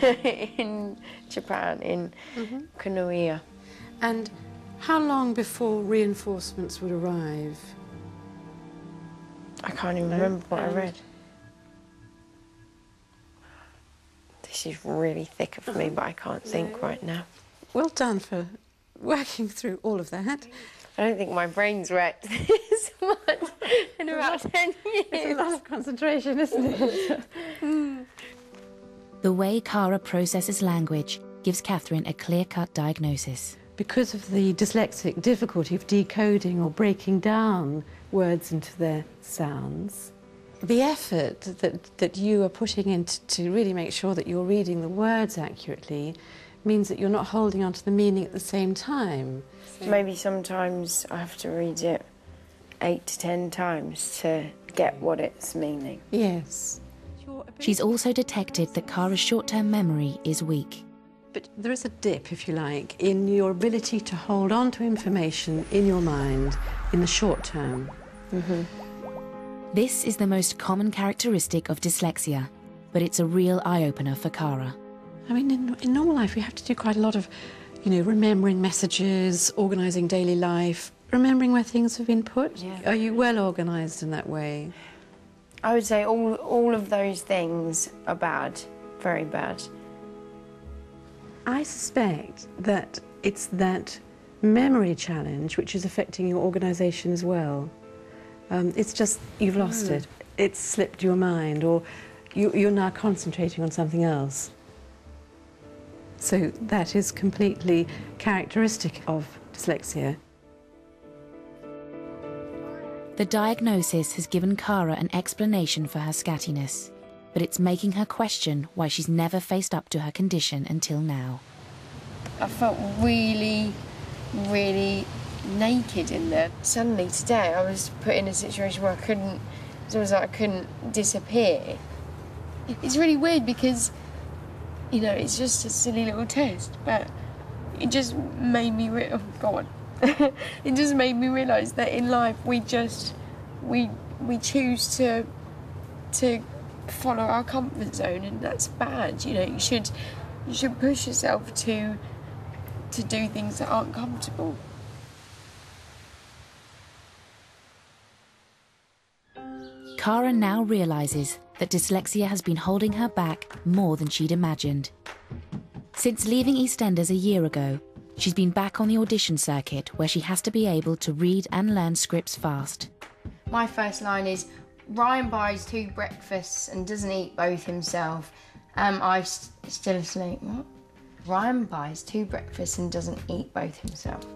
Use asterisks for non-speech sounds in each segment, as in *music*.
*laughs* in Japan, in mm-hmm. Kanuya. And how long before reinforcements would arrive? I can't even remember what I read. This is really thick for me, but I can't think right now. Well done for working through all of that. I don't think my brain's worked *laughs* this much in about 10 years. It's a lot of concentration, isn't it? *laughs* The way Kara processes language gives Catherine a clear cut diagnosis. because of the dyslexic difficulty of decoding or breaking down words into their sounds, the effort that, that you are putting into to really make sure that you're reading the words accurately means that you're not holding on to the meaning at the same time. Maybe sometimes I have to read it eight to ten times to get what it's meaning. Yes. She's also detected that Kara's short term memory is weak. But there is a dip, if you like, in your ability to hold on to information in your mind in the short term. Mm-hmm. This is the most common characteristic of dyslexia, but it's a real eye opener for Kara. I mean, in, in normal life, we have to do quite a lot of, you know, remembering messages, organising daily life, remembering where things have been put. Yeah. Are you well organised in that way? I would say all, all of those things are bad, very bad. I suspect that it's that memory challenge which is affecting your organisation as well. Um, it's just you've lost it. It's slipped your mind, or you, you're now concentrating on something else. So that is completely characteristic of dyslexia. The diagnosis has given Kara an explanation for her scattiness, but it's making her question why she's never faced up to her condition until now. I felt really, really naked in there. Suddenly today I was put in a situation where I couldn't, it was like I couldn't disappear. It's really weird because, you know, it's just a silly little test, but it just made me, oh God, *laughs* it just made me realise that in life we just, we, we choose to, to follow our comfort zone and that's bad, you know, you should, you should push yourself to to do things that aren't comfortable. Kara now realises that dyslexia has been holding her back more than she'd imagined. Since leaving EastEnders a year ago, she's been back on the audition circuit where she has to be able to read and learn scripts fast. My first line is Ryan buys two breakfasts and doesn't eat both himself. Um, I'm still asleep. What? Ryan buys two breakfasts and doesn't eat both himself.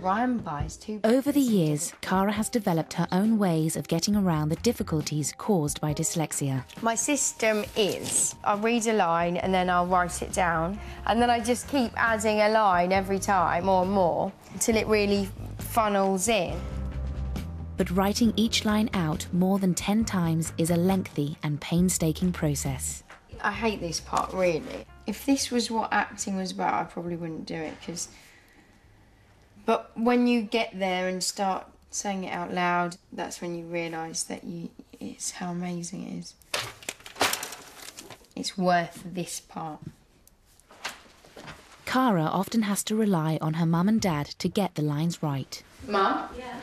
Ryan buys two. Over the years, Kara has developed her own ways of getting around the difficulties caused by dyslexia. My system is I read a line and then I'll write it down, and then I just keep adding a line every time, more and more, until it really funnels in. But writing each line out more than 10 times is a lengthy and painstaking process. I hate this part really. If this was what acting was about, I probably wouldn't do it because. But when you get there and start saying it out loud, that's when you realise that you it's how amazing it is. It's worth this part. Kara often has to rely on her mum and dad to get the lines right. Mum? Yeah.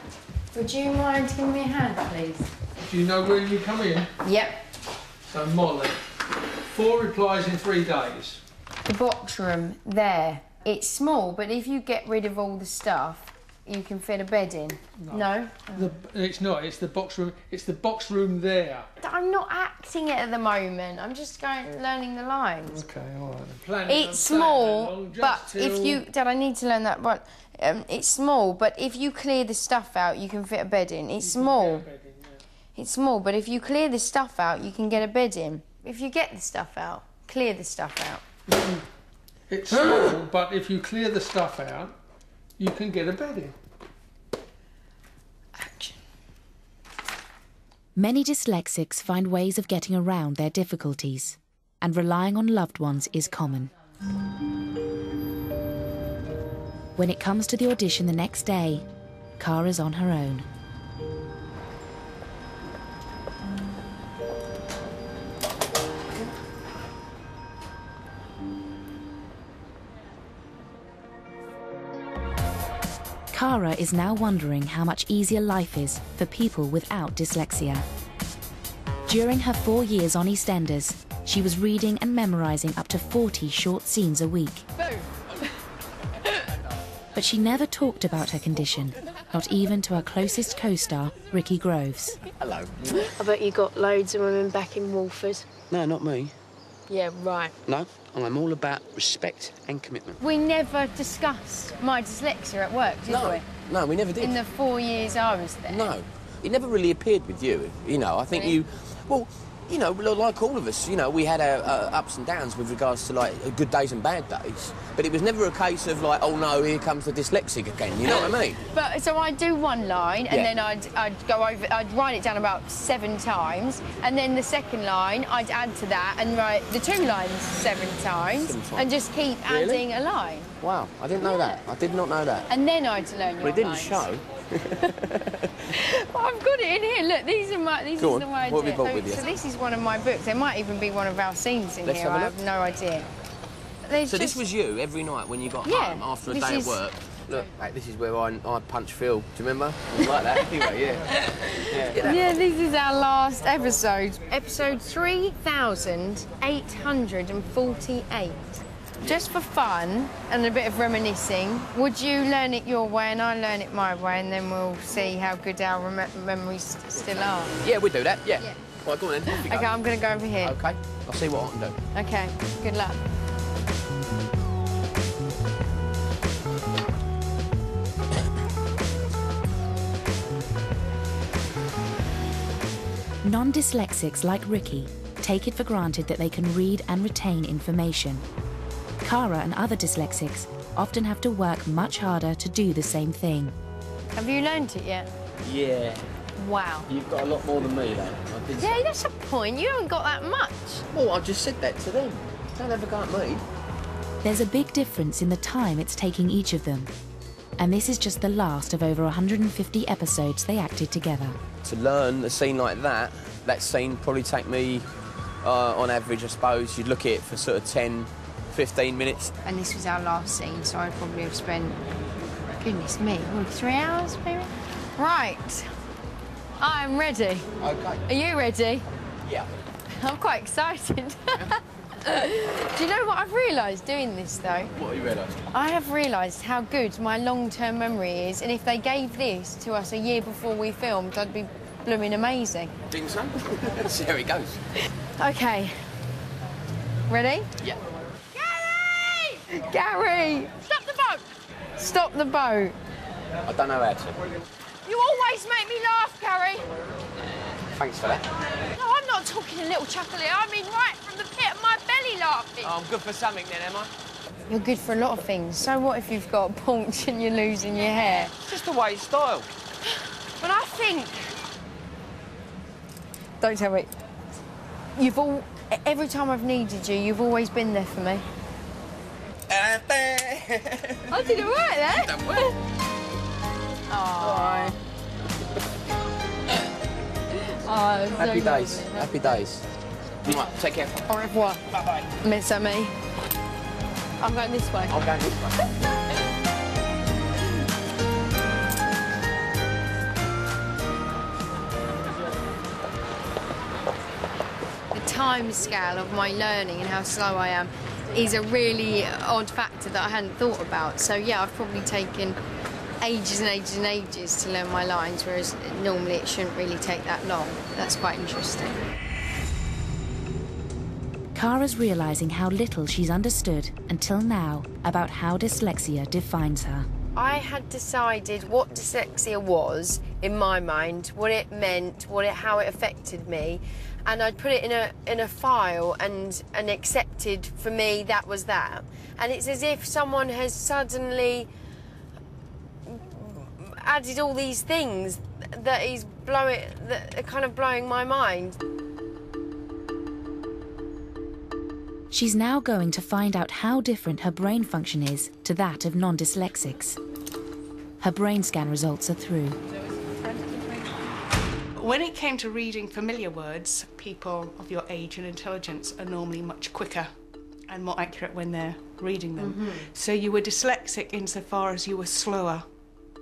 Would you mind giving me a hand, please? Do you know where you come in? Yep. So Molly, four replies in three days. The box room there. It's small, but if you get rid of all the stuff, you can fit a bed in. No? The, it's not. It's the box room. It's the box room there. I'm not acting it at the moment. I'm just going learning the lines. Okay, all right. Plan It's small, but just if you, Dad, I need to learn that one. Um, it's small, but if you clear the stuff out, you can fit a bed in. It's small. It's small, but if you clear the stuff out, you can get a bed in. If you get the stuff out, clear the stuff out. *clears throat* It's *gasps* small, but if you clear the stuff out, you can get a bed in. Action. Many dyslexics find ways of getting around their difficulties, and relying on loved ones is common. When it comes to the audition the next day, Kara's on her own. Kara is now wondering how much easier life is for people without dyslexia. During her four years on EastEnders, she was reading and memorising up to 40 short scenes a week. But she never talked about her condition, not even to her closest co star, Ricky Groves. Hello. I bet you got loads of women back in Walford. No, not me. Yeah, right. No, I'm all about respect and commitment. We never discussed my dyslexia at work, did no, we? no, we never did. In the four years I was there. No, it never really appeared with you. You know, I think Really? you, well, you know, like all of us, you know, we had our uh, ups and downs with regards to like good days and bad days. But it was never a case of like, oh no, here comes the dyslexic again. You know what I mean? *laughs* But so I'd do one line and Yeah. then I'd, I'd go over, I'd write it down about seven times, and then the second line I'd add to that and write the two lines seven times, Seven times. and just keep Really? adding a line. Wow, I didn't know that. I did not know that. And then I'd learn your But it didn't lines. show. Well, I've got it in here. Look, these are my. These Go is on. the way I What have you so, this is one of my books. There might even be one of our scenes in Let's here. have I have no idea. There's So this was you every night when you got Yeah, home after a this day is- of work. Look, mate, this is where I, I punch Phil. Do you remember? Like that. anyway, yeah. *laughs* yeah. Yeah, this is our last episode. Episode 3,848. Just for fun and a bit of reminiscing, would you learn it your way and I learn it my way and then we'll see how good our rem- memories still are? Yeah, we do that. Yeah. Yeah. Right, go on then. Off you go. Okay, I'm going to go over here. Okay. I'll see what I can do. Okay, good luck. Non dyslexics like Ricky take it for granted that they can read and retain information. Kara and other dyslexics often have to work much harder to do the same thing. Have you learned it yet? Yeah. Wow. You've got a lot more than me, though. I did Yeah, that's a point. You haven't got that much. Well, I just said that to them. Don't ever go at me. There's a big difference in the time it's taking each of them. And this is just the last of over 150 episodes they acted together. To learn a scene like that, that scene probably take me, uh, on average, I suppose, you'd look at it for sort of 10, 15 minutes. And this was our last scene, so I'd probably have spent, goodness me, three hours maybe? Right. I'm ready. Okay. Are you ready? Yeah. *laughs* I'm quite excited. *laughs* Do you know what I've realised doing this though? What have you realised? I have realised how good my long-term memory is, and if they gave this to us a year before we filmed, I'd be blooming amazing. Think so? *laughs* Let's See how it goes. Okay. Ready? Yeah. Gary! Gary! Stop the boat! Stop the boat. I don't know how to. You always make me laugh, Gary. Thanks for that. No, I'm not talking a little chuckle here. I mean right from the pit of my belly laughing. Oh, I'm good for something then, am I? You're good for a lot of things. So what if you've got a paunch and you're losing your hair? It's just the way it's style. But I think. Don't tell me. You've all. Every time I've needed you, you've always been there for me. I did it right eh? there. Done well. Aww. Oh, so Happy days. Happy days. Take care. Au revoir. Bye bye. Mes amis. I'm going this way. I'm going this way. the time scale of my learning and how slow I am is a really odd factor that I hadn't thought about. So yeah, I've probably taken ages and ages and ages to learn my lines, whereas normally it shouldn't really take that long. That's quite interesting. Kara's realizing how little she's understood until now about how dyslexia defines her. I had decided what dyslexia was in my mind, what it meant, what it, how it affected me, and I'd put it in a in a file and and accepted for me that was that. And it's as if someone has suddenly added all these things that is blowing that are kind of blowing my mind. She's now going to find out how different her brain function is to that of non dyslexics. Her brain scan results are through. When it came to reading familiar words, people of your age and intelligence are normally much quicker and more accurate when they're reading them. Mm-hmm. So you were dyslexic insofar as you were slower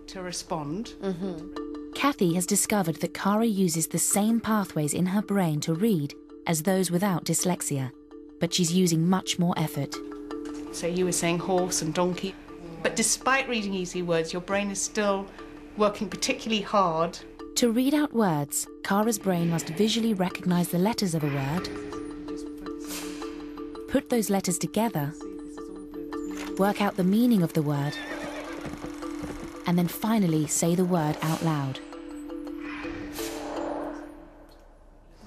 to respond. Mm-hmm. Kathy has discovered that Kara uses the same pathways in her brain to read as those without dyslexia, but she's using much more effort. So you were saying horse and donkey. But despite reading easy words, your brain is still working particularly hard. To read out words, Kara's brain must visually recognise the letters of a word, put those letters together, work out the meaning of the word, and then finally say the word out loud.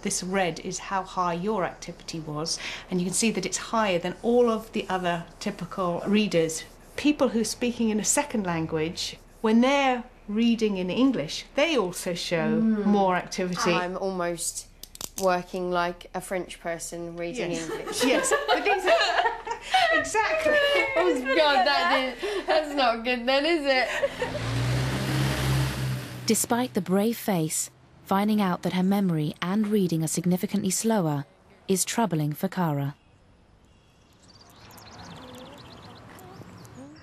This red is how high your activity was, and you can see that it's higher than all of the other typical readers. People who are speaking in a second language, when they're reading in English, they also show hmm. more activity. I'm almost working like a French person reading Yes. English. *laughs* yes, but these are *laughs* exactly. oh God, that is, that's not good then, is it? Despite the brave face, finding out that her memory and reading are significantly slower is troubling for Kara.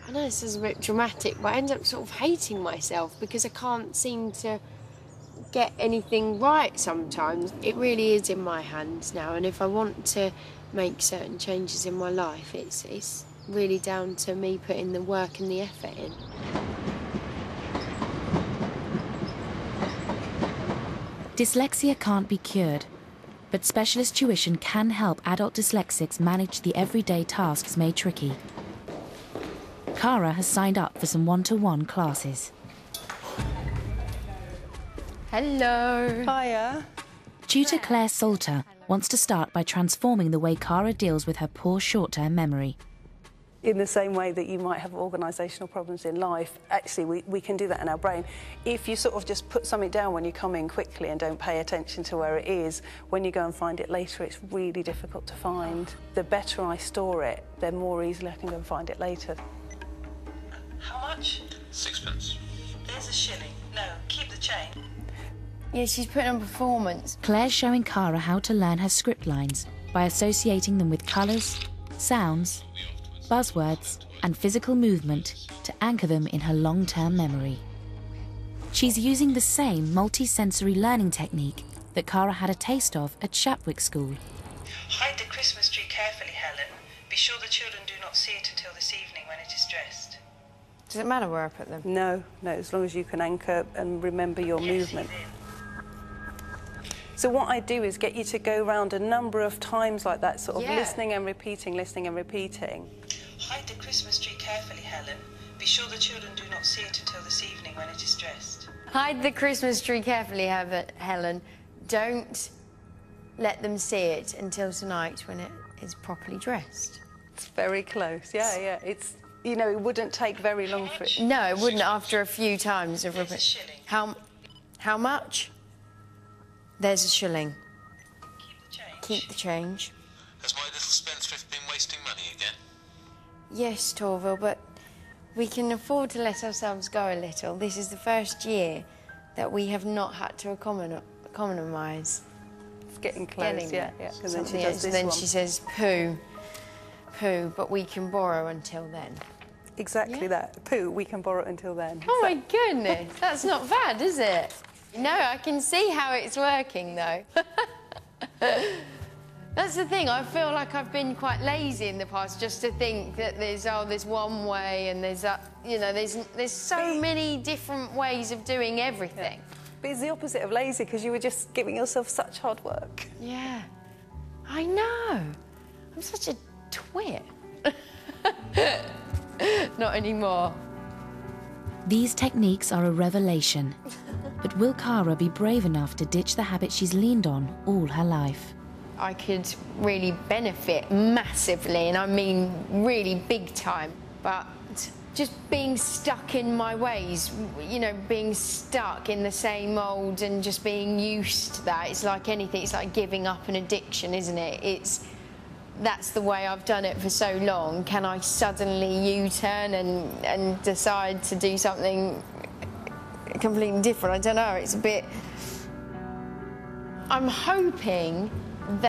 I know this is a bit dramatic, but I end up sort of hating myself because I can't seem to get anything right sometimes. It really is in my hands now, and if I want to make certain changes in my life, it's it's really down to me putting the work and the effort in. Dyslexia can't be cured, but specialist tuition can help adult dyslexics manage the everyday tasks made tricky. Kara has signed up for some one to one classes. Hello. Hiya. Tutor Claire Salter wants to start by transforming the way Kara deals with her poor short term memory. In the same way that you might have organisational problems in life, actually, we, we can do that in our brain. If you sort of just put something down when you come in quickly and don't pay attention to where it is, when you go and find it later, it's really difficult to find. The better I store it, the more easily I can go and find it later. How much? Sixpence. There's a shilling. No, keep the change. Yeah, she's putting on performance. Claire's showing Kara how to learn her script lines by associating them with colours, sounds, buzzwords, and physical movement to anchor them in her long term memory. She's using the same multi-sensory learning technique that Kara had a taste of at Shapwick School. Hide the Christmas tree carefully, Helen. Be sure the children do not see it until this evening when it is dressed. Does it matter where I put them? No, no, as long as you can anchor and remember your movement. So what I do is get you to go round a number of times like that, sort of Yeah. listening and repeating, listening and repeating. Hide the Christmas tree carefully, Helen. Be sure the children do not see it until this evening when it is dressed. Hide the Christmas tree carefully, Hev- Helen. Don't let them see it until tonight when it is properly dressed. It's very close. Yeah, yeah. It's you know, it wouldn't take very long for it. No, it wouldn't after a few times of There's a shilling. How, how much? There's a shilling. Keep the change. Keep the change. Has my little spendthrift been wasting money again? Yes, Torvald, but we can afford to let ourselves go a little. This is the first year that we have not had to econom- economise. It's getting close. Getting yeah, yeah. Because then she does this then one. she says poo, poo, but we can borrow until then. Exactly Yeah. that. Poo, we can borrow until then. Oh So- my goodness, that's not bad, is it? No, I can see how it's working though. *laughs* That's the thing. I feel like I've been quite lazy in the past, just to think that there's oh, there's one way and there's that. You know, there's there's so many different ways of doing everything. But it's the opposite of lazy because you were just giving yourself such hard work. Yeah, I know. I'm such a twit. *laughs* Not anymore. These techniques are a revelation. *laughs* But will Kara be brave enough to ditch the habit she's leaned on all her life? I could really benefit massively, and I mean really big time. But just being stuck in my ways, you know, being stuck in the same old and just being used to that, it's like anything, it's like giving up an addiction, isn't it? It's that's the way I've done it for so long. Can I suddenly U turn and, and decide to do something completely different? I don't know, it's a bit. I'm hoping